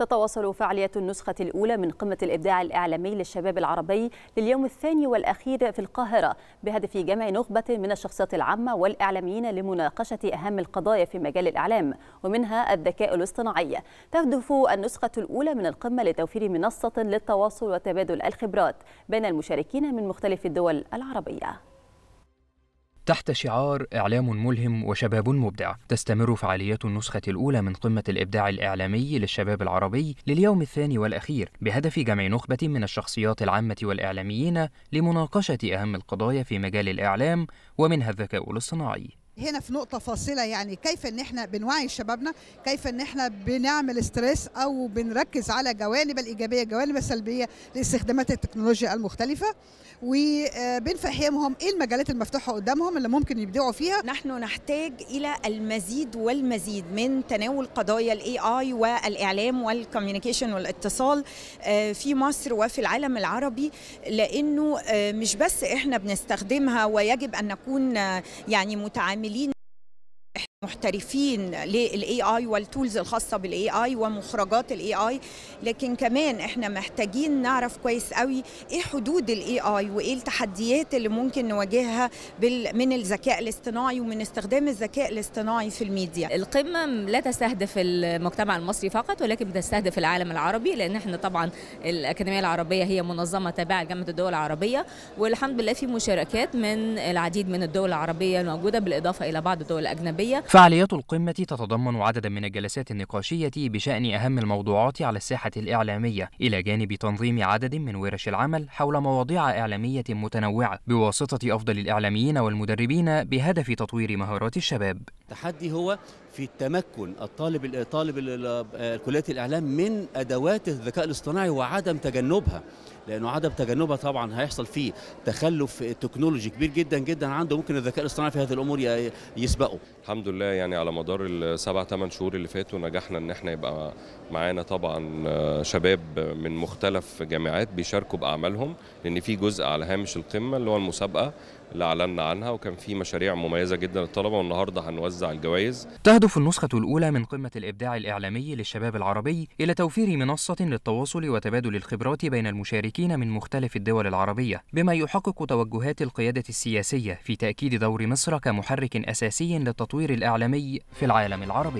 تتواصل فعالية النسخة الأولى من قمة الإبداع الإعلامي للشباب العربي لليوم الثاني والأخير في القاهرة بهدف جمع نخبة من الشخصيات العامة والإعلاميين لمناقشة أهم القضايا في مجال الإعلام ومنها الذكاء الاصطناعي. تهدف النسخة الأولى من القمة لتوفير منصة للتواصل وتبادل الخبرات بين المشاركين من مختلف الدول العربية. تحت شعار إعلام ملهم وشباب مبدع. تستمر فعاليات النسخة الأولى من قمة الإبداع الإعلامي للشباب العربي لليوم الثاني والأخير بهدف جمع نخبة من الشخصيات العامة والإعلاميين لمناقشة أهم القضايا في مجال الإعلام ومنها الذكاء الاصطناعي. هنا في نقطة فاصلة يعني كيف إن إحنا بنوعي شبابنا كيف إن إحنا بنعمل stress أو بنركز على جوانب الإيجابية جوانب السلبية لاستخدامات التكنولوجيا المختلفة وبنفهمهم إيه المجالات المفتوحة قدامهم اللي ممكن يبدعوا فيها. نحن نحتاج إلى المزيد والمزيد من تناول قضايا ال AI والإعلام وال communication والاتصال في مصر وفي العالم العربي لأنه مش بس إحنا بنستخدمها ويجب أن نكون يعني متعاملين محترفين لل AI وال tools الخاصة بال AI ومخرجات ال AI لكن كمان إحنا محتاجين نعرف كويس قوي إيه حدود ال AI وإيه التحديات اللي ممكن نواجهها من الذكاء الاصطناعي ومن استخدام الذكاء الاصطناعي في الميديا. القمة لا تستهدف المجتمع المصري فقط ولكن بتستهدف العالم العربي لأن إحنا طبعا الأكاديمية العربية هي منظمة تابعة لجامعة الدول العربية. والحمد لله في مشاركات من العديد من الدول العربية الموجودة بالإضافة إلى بعض الدول الأجنبية. فعاليات القمة تتضمن عددا من الجلسات النقاشية بشأن أهم الموضوعات على الساحة الإعلامية إلى جانب تنظيم عدد من ورش العمل حول مواضيع إعلامية متنوعة بواسطة أفضل الإعلاميين والمدربين بهدف تطوير مهارات الشباب. التحدي هو في التمكن الطالب طالب كليات الإعلام من أدوات الذكاء الاصطناعي وعدم تجنبها لأنه عدم تجنبها طبعا هيحصل فيه تخلف تكنولوجي كبير جدا جدا عنده ممكن الذكاء الاصطناعي في هذه الأمور يسبقه. الحمد لله يعني على مدار السبع ثمان شهور اللي فاتوا نجحنا إن إحنا يبقى معانا طبعا شباب من مختلف جامعات بيشاركوا بأعمالهم لأن في جزء على هامش القمة اللي هو المسابقة اللي اعلنا عنها وكان في مشاريع مميزة جدا للطلبة والنهاردة هنوزع الجوائز. تهدف النسخة الأولى من قمة الإبداع الإعلامي للشباب العربي إلى توفير منصة للتواصل وتبادل الخبرات بين المشاركين من مختلف الدول العربية بما يحقق توجهات القيادة السياسية في تأكيد دور مصر كمحرك أساسي للتطوير الإعلامي في العالم العربي.